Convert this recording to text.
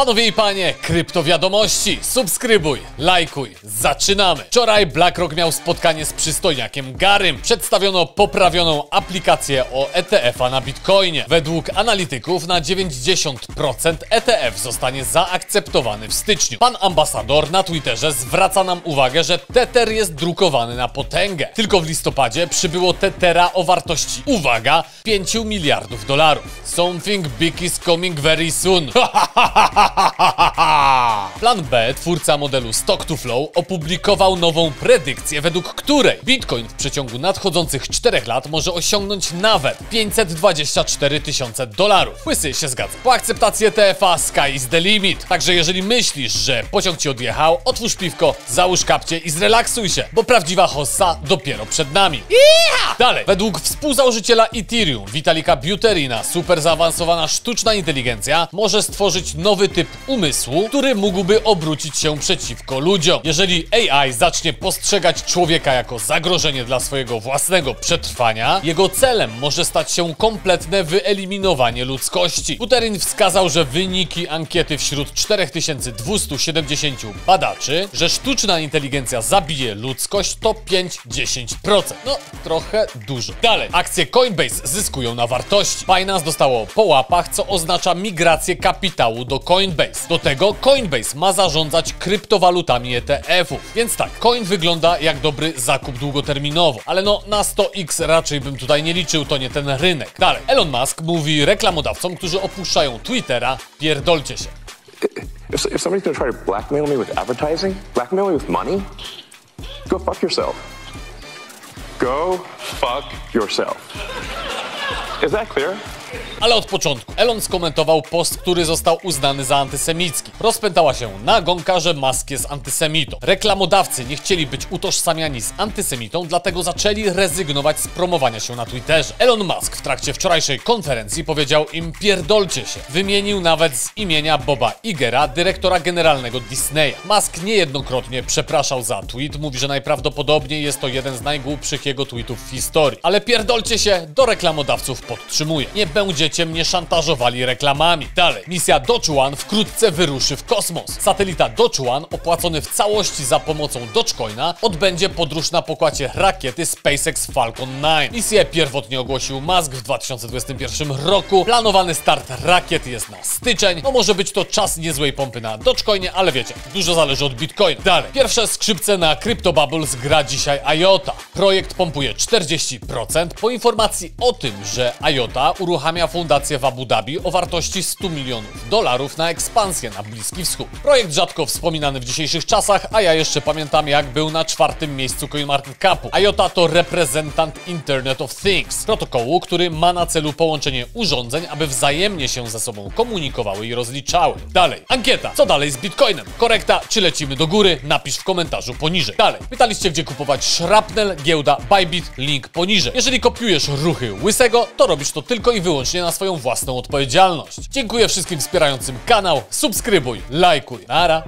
Panowie i panie, kryptowiadomości, subskrybuj, lajkuj, zaczynamy. Wczoraj BlackRock miał spotkanie z przystojniakiem Garym. Przedstawiono poprawioną aplikację o ETF-a na Bitcoinie. Według analityków na 90% ETF zostanie zaakceptowany w styczniu. Pan ambasador na Twitterze zwraca nam uwagę, że Tether jest drukowany na potęgę. Tylko w listopadzie przybyło Tethera o wartości, uwaga, 5 miliardów dolarów. Something big is coming very soon. Plan B, twórca modelu Stock to Flow, opublikował nową predykcję, według której Bitcoin w przeciągu nadchodzących 4 lat może osiągnąć nawet 524 tysiące dolarów. Łysy się zgadza. Po akceptacji ETF-a sky is the limit. Także jeżeli myślisz, że pociąg ci odjechał, otwórz piwko, załóż kapcie i zrelaksuj się, bo prawdziwa hossa dopiero przed nami. Iha! Dalej, według współzałożyciela Ethereum, Vitalika Buterina, super zaawansowana sztuczna inteligencja może stworzyć nowy typ umysłu, który mógłby obrócić się przeciwko ludziom. Jeżeli AI zacznie postrzegać człowieka jako zagrożenie dla swojego własnego przetrwania, jego celem może stać się kompletne wyeliminowanie ludzkości. Buterin wskazał, że wyniki ankiety wśród 4270 badaczy, że sztuczna inteligencja zabije ludzkość to 5-10%. No, trochę dużo. Dalej, akcje Coinbase zyskują na wartości. Binance dostało po łapach, co oznacza migrację kapitału do Coinbase. Do tego Coinbase ma zarządzać kryptowalutami ETF-ów. Więc tak, coin wygląda jak dobry zakup długoterminowo, ale no na 100x raczej bym tutaj nie liczył, to nie ten rynek. Dalej, Elon Musk mówi reklamodawcom, którzy opuszczają Twittera, pierdolcie się. If somebody's gonna try to blackmail me with advertising, blackmail me with money, go fuck yourself. Go fuck yourself. Is that clear? Ale od początku. Elon skomentował post, który został uznany za antysemicki. Rozpętała się nagonka, że Musk jest antysemitą. Reklamodawcy nie chcieli być utożsamiani z antysemitą, dlatego zaczęli rezygnować z promowania się na Twitterze. Elon Musk w trakcie wczorajszej konferencji powiedział im pierdolcie się. Wymienił nawet z imienia Boba Igera, dyrektora generalnego Disneya. Musk niejednokrotnie przepraszał za tweet, mówi, że najprawdopodobniej jest to jeden z najgłupszych jego tweetów w historii. Ale pierdolcie się, do reklamodawców podtrzymuje. Nie będziecie mnie szantażowali reklamami. Dalej, misja Dogeone wkrótce wyruszy w kosmos. Satelita Dogeone, opłacony w całości za pomocą Dogecoina, odbędzie podróż na pokładzie rakiety SpaceX Falcon 9. Misję pierwotnie ogłosił Musk w 2021 roku. Planowany start rakiety jest na styczeń. No może być to czas niezłej pompy na Dogecoinie, ale wiecie, dużo zależy od Bitcoina. Dalej, pierwsze skrzypce na Crypto Bubbles gra dzisiaj IOTA. Projekt pompuje 40% po informacji o tym, że IOTA uruchamia fundację w Abu Dhabi o wartości 100 milionów dolarów na ekspansję na Bliski Wschód. Projekt rzadko wspominany w dzisiejszych czasach, a ja jeszcze pamiętam jak był na czwartym miejscu CoinMarketCapu. IOTA to reprezentant Internet of Things, protokołu, który ma na celu połączenie urządzeń, aby wzajemnie się ze sobą komunikowały i rozliczały. Dalej, ankieta. Co dalej z Bitcoinem? Korekta, czy lecimy do góry? Napisz w komentarzu poniżej. Dalej, pytaliście gdzie kupować Shrapnel, giełda Bybit, link poniżej. Jeżeli kopiujesz ruchy Łysego, to robisz to tylko i wyłącznie na swoją własną odpowiedzialność. Dziękuję wszystkim wspierającym kanał, subskrybuj, lajkuj. Nara.